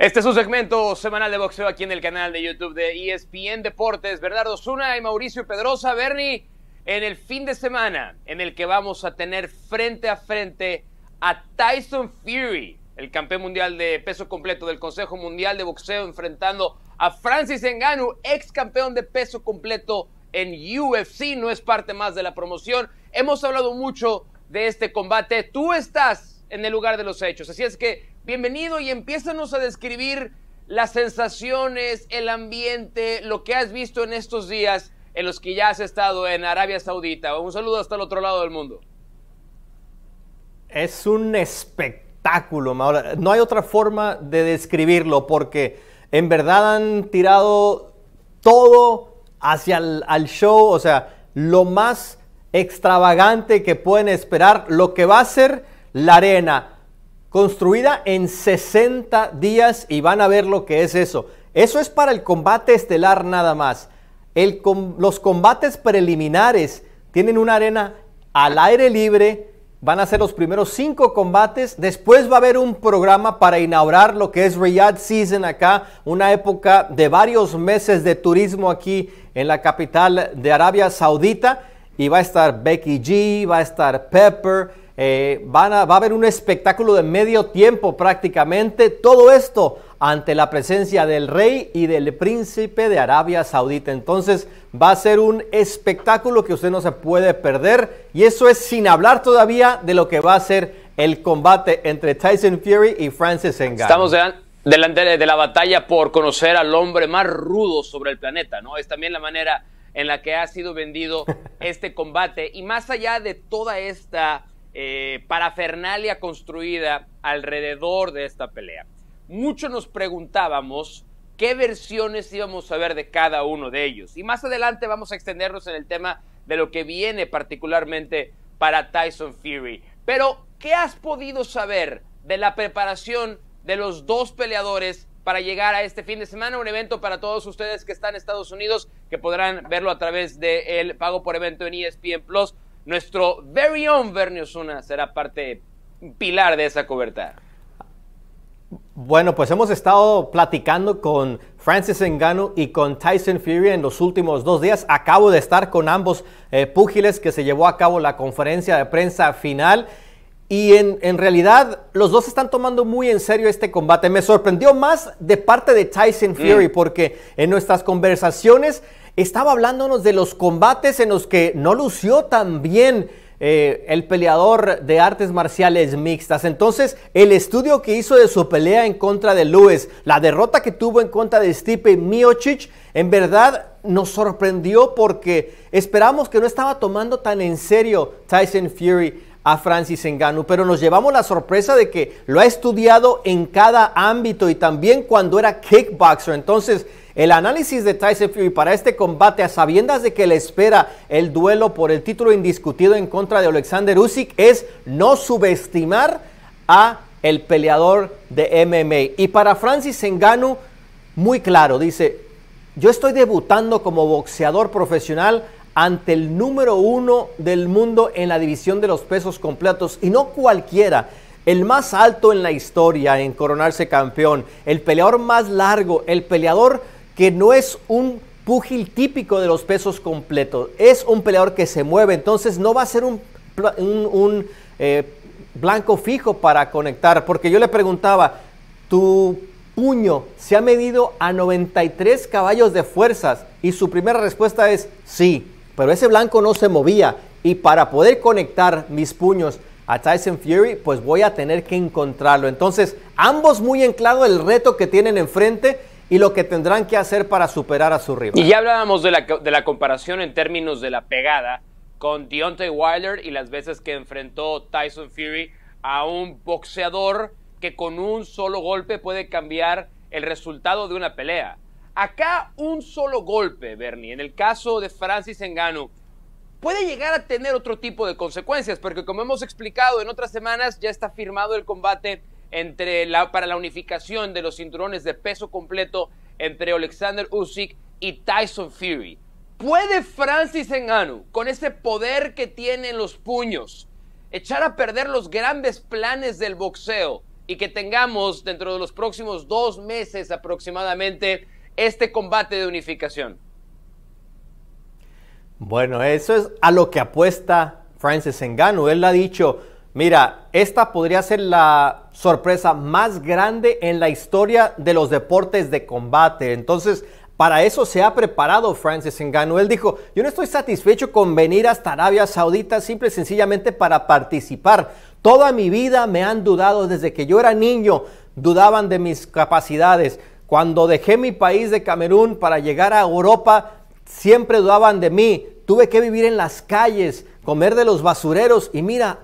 Este es un segmento semanal de boxeo aquí en el canal de YouTube de ESPN Deportes. Bernardo Zuna y Mauricio Pedrosa. Bernie, en el fin de semana en el que vamos a tener frente a frente a Tyson Fury, el campeón mundial de peso completo del Consejo Mundial de Boxeo, enfrentando a Francis Ngannou, ex campeón de peso completo en UFC. No es parte más de la promoción. Hemos hablado mucho de este combate. Tú estás en el lugar de los hechos. Así es que bienvenido y empiézanos a describir las sensaciones, el ambiente, lo que has visto en estos días en los que ya has estado en Arabia Saudita. Un saludo hasta el otro lado del mundo. Es un espectáculo, no hay otra forma de describirlo porque en verdad han tirado todo hacia el al show, o sea, lo más extravagante que pueden esperar, lo que va a ser la arena construida en 60 días y van a ver lo que es eso. Eso es para el combate estelar nada más. Los combates preliminares tienen una arena al aire libre, van a ser los primeros cinco combates, después va a haber un programa para inaugurar lo que es Riyadh Season acá, una época de varios meses de turismo aquí en la capital de Arabia Saudita y va a estar Becky G, va a estar Pepper, eh, van a, va a haber un espectáculo de medio tiempo prácticamente. Todo esto ante la presencia del rey y del príncipe de Arabia Saudita. Entonces va a ser un espectáculo que usted no se puede perder. Y eso es sin hablar todavía de lo que va a ser el combate entre Tyson Fury y Francis Ngannou. Estamos delante de la batalla por conocer al hombre más rudo sobre el planeta, ¿no? Es también la manera en la que ha sido vendido este combate. Y más allá de toda esta eh, parafernalia construida alrededor de esta pelea. Muchos nos preguntábamos qué versiones íbamos a ver de cada uno de ellos. Y más adelante vamos a extendernos en el tema de lo que viene particularmente para Tyson Fury. Pero, ¿qué has podido saber de la preparación de los dos peleadores para llegar a este fin de semana? Un evento para todos ustedes que están en Estados Unidos, que podrán verlo a través del pago por evento en ESPN Plus nuestro very own Bernie Osuna será parte pilar de esa cobertura. Bueno, pues hemos estado platicando con Francis Ngannou y con Tyson Fury en los últimos dos días. Acabo de estar con ambos eh, púgiles que se llevó a cabo la conferencia de prensa final. Y en, en, realidad los dos están tomando muy en serio este combate. Me sorprendió más de parte de Tyson Fury mm. porque en nuestras conversaciones estaba hablándonos de los combates en los que no lució tan bien eh, el peleador de artes marciales mixtas. Entonces, el estudio que hizo de su pelea en contra de Lewis, la derrota que tuvo en contra de Stipe Miocic, en verdad nos sorprendió porque esperamos que no estaba tomando tan en serio Tyson Fury a Francis Ngannou, pero nos llevamos la sorpresa de que lo ha estudiado en cada ámbito y también cuando era kickboxer. Entonces, el análisis de Tyson Fury para este combate, a sabiendas de que le espera el duelo por el título indiscutido en contra de Alexander Usyk, es no subestimar a el peleador de MMA. Y para Francis Ngannou, muy claro, dice, yo estoy debutando como boxeador profesional ante el número uno del mundo en la división de los pesos completos y no cualquiera. El más alto en la historia en coronarse campeón, el peleador más largo, el peleador que no es un púgil típico de los pesos completos, es un peleador que se mueve, entonces no va a ser un, un, eh, blanco fijo para conectar, porque yo le preguntaba, tu puño se ha medido a 93 caballos de fuerzas y su primera respuesta es sí, pero ese blanco no se movía. Y para poder conectar mis puños a Tyson Fury, pues voy a tener que encontrarlo. Entonces, ambos muy en claro el reto que tienen enfrente y lo que tendrán que hacer para superar a su rival. Y ya hablábamos de la, de la comparación en términos de la pegada con Deontay Wilder y las veces que enfrentó Tyson Fury a un boxeador que con un solo golpe puede cambiar el resultado de una pelea. Acá un solo golpe, Bernie, en el caso de Francis Ngannou, puede llegar a tener otro tipo de consecuencias, porque como hemos explicado en otras semanas, ya está firmado el combate entre para la unificación de los cinturones de peso completo entre Alexander Usyk y Tyson Fury. ¿Puede Francis Ngannou, con ese poder que tiene en los puños, echar a perder los grandes planes del boxeo y que tengamos dentro de los próximos dos meses aproximadamente este combate de unificación? Bueno, eso es a lo que apuesta Francis Ngannou. Él ha dicho, mira, esta podría ser la sorpresa más grande en la historia de los deportes de combate. Entonces, para eso se ha preparado Francis Ngannou. Él dijo, yo no estoy satisfecho con venir hasta Arabia Saudita simple y sencillamente para participar. Toda mi vida me han dudado desde que yo era niño, dudaban de mis capacidades. Cuando dejé mi país de Camerún para llegar a Europa, siempre dudaban de mí. Tuve que vivir en las calles, comer de los basureros y mira,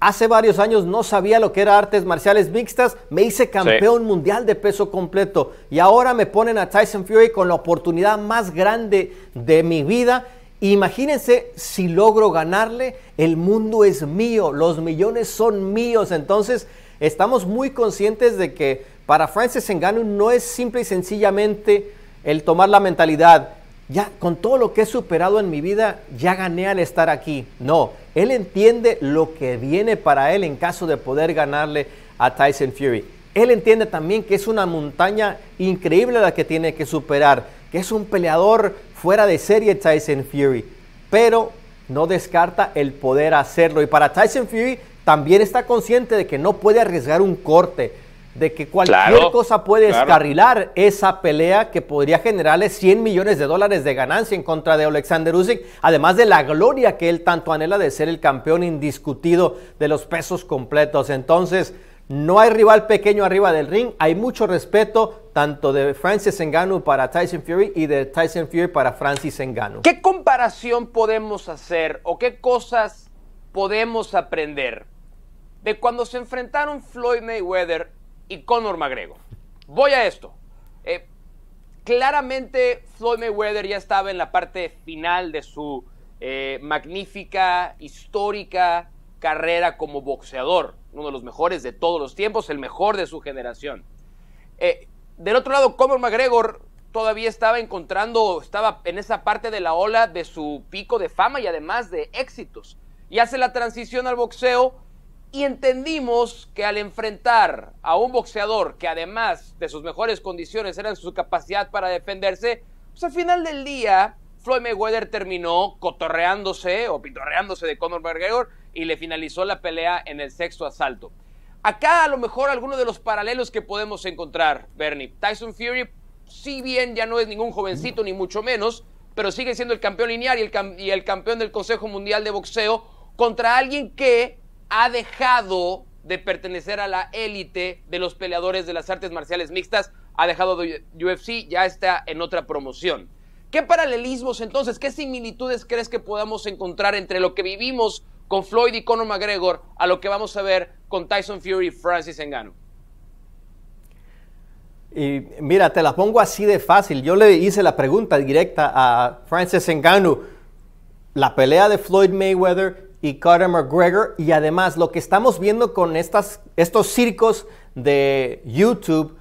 hace varios años no sabía lo que era artes marciales mixtas, me hice campeón mundial de peso completo y ahora me ponen a Tyson Fury con la oportunidad más grande de mi vida. Imagínense si logro ganarle, el mundo es mío, los millones son míos. Entonces, estamos muy conscientes de que para Francis Ngannou no es simple y sencillamente el tomar la mentalidad, ya con todo lo que he superado en mi vida, ya gané al estar aquí. No, él entiende lo que viene para él en caso de poder ganarle a Tyson Fury. Él entiende también que es una montaña increíble la que tiene que superar, que es un peleador fuera de serie Tyson Fury, pero no descarta el poder hacerlo. Y para Tyson Fury también está consciente de que no puede arriesgar un corte de que cualquier cosa puede escarrilar esa pelea que podría generarle 100 millones de dólares de ganancia en contra de Alexander Usyk, además de la gloria que él tanto anhela de ser el campeón indiscutido de los pesos completos. Entonces, no hay rival pequeño arriba del ring, hay mucho respeto tanto de Francis Ngannou para Tyson Fury y de Tyson Fury para Francis Ngannou. ¿Qué comparación podemos hacer o qué cosas podemos aprender de cuando se enfrentaron Floyd Mayweather y Conor McGregor. Voy a esto. Eh, claramente Floyd Mayweather ya estaba en la parte final de su eh, magnífica, histórica carrera como boxeador. Uno de los mejores de todos los tiempos, el mejor de su generación. Eh, del otro lado, Conor McGregor todavía estaba encontrando, estaba en esa parte de la ola de su pico de fama y además de éxitos. Y hace la transición al boxeo y entendimos que al enfrentar a un boxeador que además de sus mejores condiciones eran su capacidad para defenderse, pues al final del día Floyd Mayweather terminó cotorreándose o pitorreándose de Conor McGregor y le finalizó la pelea en el sexto asalto. Acá a lo mejor algunos de los paralelos que podemos encontrar, Bernie. Tyson Fury, si bien ya no es ningún jovencito ni mucho menos, pero sigue siendo el campeón lineal y el, y el campeón del Consejo Mundial de Boxeo contra alguien que ha dejado de pertenecer a la élite de los peleadores de las artes marciales mixtas, ha dejado de UFC, ya está en otra promoción. ¿Qué paralelismos entonces, qué similitudes crees que podamos encontrar entre lo que vivimos con Floyd y Conor McGregor a lo que vamos a ver con Tyson Fury y Francis Ngannou? Y mira, te la pongo así de fácil. Yo le hice la pregunta directa a Francis Ngannou. La pelea de Floyd Mayweather y Conor McGregor. Y además lo que estamos viendo con estas, estos circos de YouTube,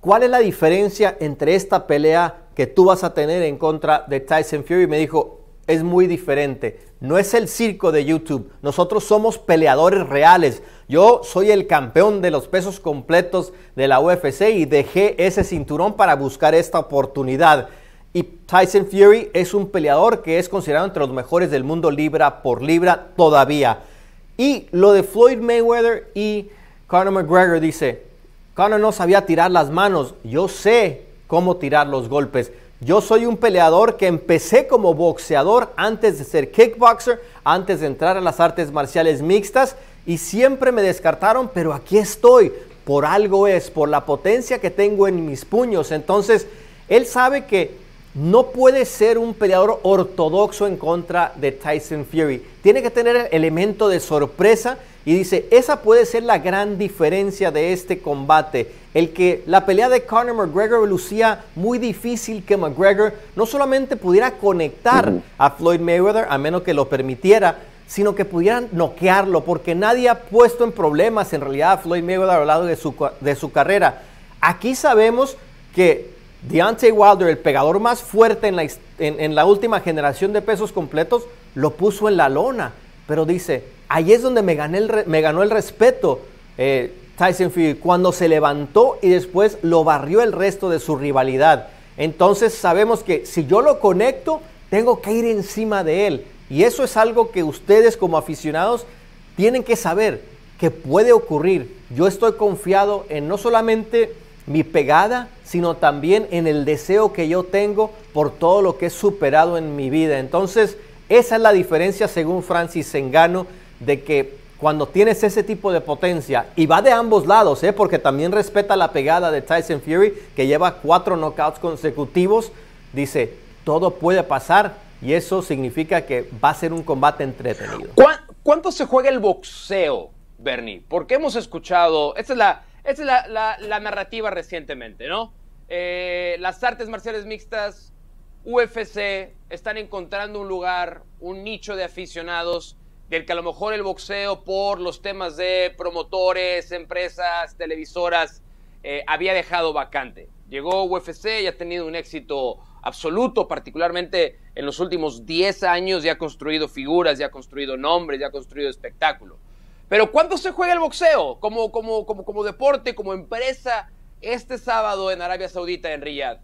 ¿cuál es la diferencia entre esta pelea que tú vas a tener en contra de Tyson Fury? Me dijo, es muy diferente. No es el circo de YouTube. Nosotros somos peleadores reales. Yo soy el campeón de los pesos completos de la UFC y dejé ese cinturón para buscar esta oportunidad. Y Tyson Fury es un peleador que es considerado entre los mejores del mundo libra por libra todavía. Y lo de Floyd Mayweather y Conor McGregor dice, Conor no sabía tirar las manos, yo sé cómo tirar los golpes. Yo soy un peleador que empecé como boxeador antes de ser kickboxer, antes de entrar a las artes marciales mixtas y siempre me descartaron, pero aquí estoy. Por algo es, por la potencia que tengo en mis puños. Entonces, él sabe que no puede ser un peleador ortodoxo en contra de Tyson Fury. Tiene que tener el elemento de sorpresa y dice, esa puede ser la gran diferencia de este combate. El que la pelea de Conor McGregor lucía muy difícil que McGregor no solamente pudiera conectar a Floyd Mayweather, a menos que lo permitiera, sino que pudieran noquearlo, porque nadie ha puesto en problemas en realidad a Floyd Mayweather a lo largo de su, de su carrera. Aquí sabemos que Deontay Wilder, el pegador más fuerte en la, última generación de pesos completos, lo puso en la lona. Pero dice, ahí es donde me ganó el respeto eh, Tyson Fury cuando se levantó y después lo barrió el resto de su rivalidad. Entonces sabemos que si yo lo conecto, tengo que ir encima de él. Y eso es algo que ustedes como aficionados tienen que saber que puede ocurrir. Yo estoy confiado en no solamente mi pegada, sino también en el deseo que yo tengo por todo lo que he superado en mi vida. Entonces, esa es la diferencia según Francis Engano de que cuando tienes ese tipo de potencia, y va de ambos lados, ¿eh? porque también respeta la pegada de Tyson Fury, que lleva cuatro knockouts consecutivos, dice, todo puede pasar, y eso significa que va a ser un combate entretenido. ¿Cuánto se juega el boxeo, Bernie? Porque hemos escuchado, esta es la, es la, narrativa recientemente, ¿no? Eh, las artes marciales mixtas, UFC, están encontrando un lugar, un nicho de aficionados del que a lo mejor el boxeo por los temas de promotores, empresas, televisoras, eh, había dejado vacante. Llegó UFC y ha tenido un éxito absoluto, particularmente en los últimos 10 años, ya ha construido figuras, ya ha construido nombres, ya ha construido espectáculo. Pero ¿cuándo se juega el boxeo como, como, como, como deporte, como empresa, este sábado en Arabia Saudita, en Riyadh?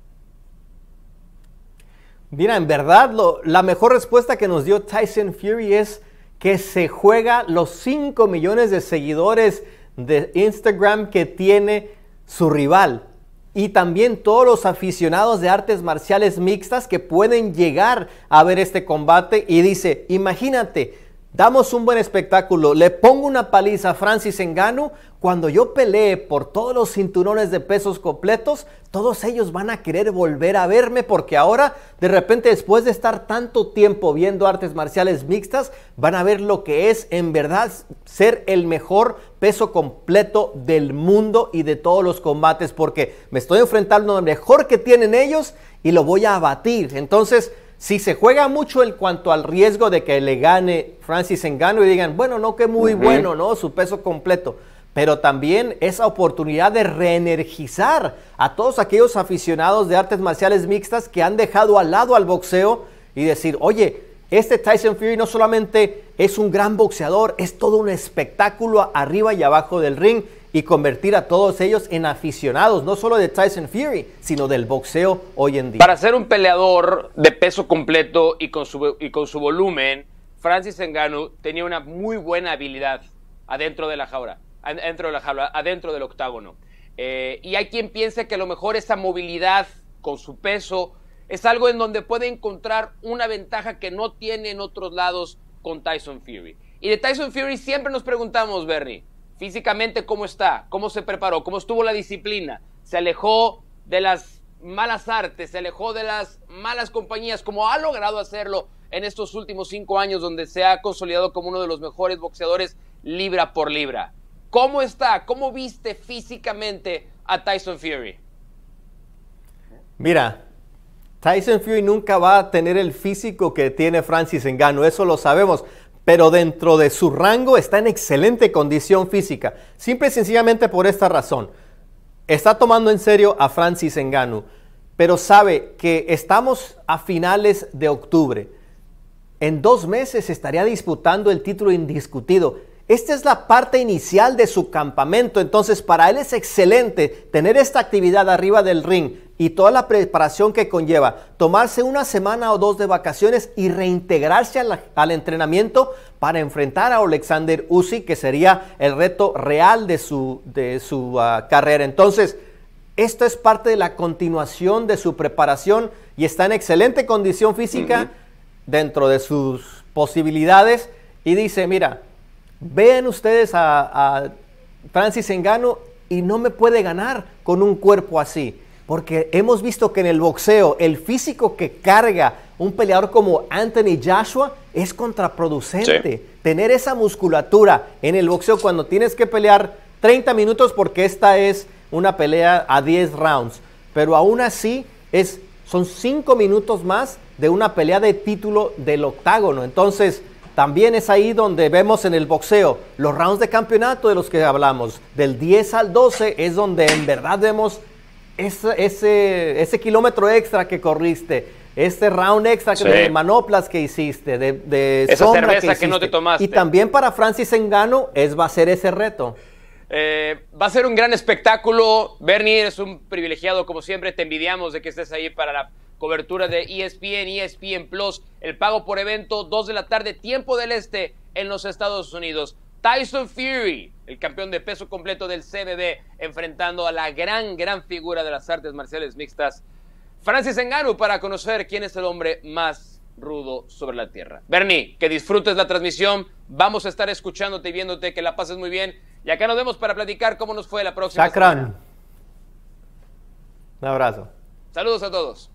Mira, en verdad, la mejor respuesta que nos dio Tyson Fury es que se juega los 5 millones de seguidores de Instagram que tiene su rival. Y también todos los aficionados de artes marciales mixtas que pueden llegar a ver este combate. Y dice, imagínate, Damos un buen espectáculo. Le pongo una paliza a Francis Engano. Cuando yo pelee por todos los cinturones de pesos completos, todos ellos van a querer volver a verme porque ahora, de repente, después de estar tanto tiempo viendo artes marciales mixtas, van a ver lo que es en verdad ser el mejor peso completo del mundo y de todos los combates porque me estoy enfrentando al mejor que tienen ellos y lo voy a abatir. Entonces, si se juega mucho en cuanto al riesgo de que le gane Francis Engano y digan, bueno, no que muy bueno, ¿no? Su peso completo. Pero también esa oportunidad de reenergizar a todos aquellos aficionados de artes marciales mixtas que han dejado al lado al boxeo y decir, oye, este Tyson Fury no solamente es un gran boxeador, es todo un espectáculo arriba y abajo del ring y convertir a todos ellos en aficionados, no solo de Tyson Fury, sino del boxeo hoy en día. Para ser un peleador de peso completo y con su, y con su volumen, Francis Ngannou tenía una muy buena habilidad adentro de la jaula, adentro de la jaula, adentro del octágono. Eh, y hay quien piense que a lo mejor esa movilidad con su peso es algo en donde puede encontrar una ventaja que no tiene en otros lados con Tyson Fury. Y de Tyson Fury siempre nos preguntamos, Bernie, físicamente cómo está, cómo se preparó, cómo estuvo la disciplina, se alejó de las malas artes, se alejó de las malas compañías, como ha logrado hacerlo en estos últimos cinco años, donde se ha consolidado como uno de los mejores boxeadores libra por libra. ¿Cómo está? ¿Cómo viste físicamente a Tyson Fury? Mira, Tyson Fury nunca va a tener el físico que tiene Francis Ngannou, eso lo sabemos, pero dentro de su rango está en excelente condición física. Simple y sencillamente por esta razón. Está tomando en serio a Francis Enganu, pero sabe que estamos a finales de octubre. En dos meses estaría disputando el título indiscutido. Esta es la parte inicial de su campamento, entonces para él es excelente tener esta actividad arriba del ring y toda la preparación que conlleva, tomarse una semana o dos de vacaciones y reintegrarse al, entrenamiento para enfrentar a Alexander Usyk, que sería el reto real de su, de su ah, carrera. Entonces, esto es parte de la continuación de su preparación y está en excelente condición física dentro de sus posibilidades. Y dice, mira, Vean ustedes a, Francis Engano y no me puede ganar con un cuerpo así. Porque hemos visto que en el boxeo el físico que carga un peleador como Anthony Joshua es contraproducente. Tener esa musculatura en el boxeo cuando tienes que pelear 30 minutos porque esta es una pelea a 10 rounds. Pero aún así es, son 5 minutos más de una pelea de título del octágono. Entonces, también es ahí donde vemos en el boxeo los rounds de campeonato de los que hablamos. Del 10 al 12 es donde en verdad vemos ese, ese, ese kilómetro extra que corriste, este round extra de manoplas que hiciste, de, de Esa cerveza que, no te tomaste. Y también para Francis Engano es, va a ser ese reto. Eh, va a ser un gran espectáculo. Bernie, eres un privilegiado como siempre. Te envidiamos de que estés ahí para la cobertura de ESPN, ESPN Plus, el pago por evento, 2 de la tarde, tiempo del este en los Estados Unidos. Tyson Fury, el campeón de peso completo del CBB, enfrentando a la gran, gran figura de las artes marciales mixtas, Francis Ngannou, para conocer quién es el hombre más rudo sobre la tierra. Bernie, que disfrutes la transmisión. Vamos a estar escuchándote y viéndote, que la pases muy bien. Y acá nos vemos para platicar cómo nos fue la próxima Chakran. Un abrazo. Saludos a todos.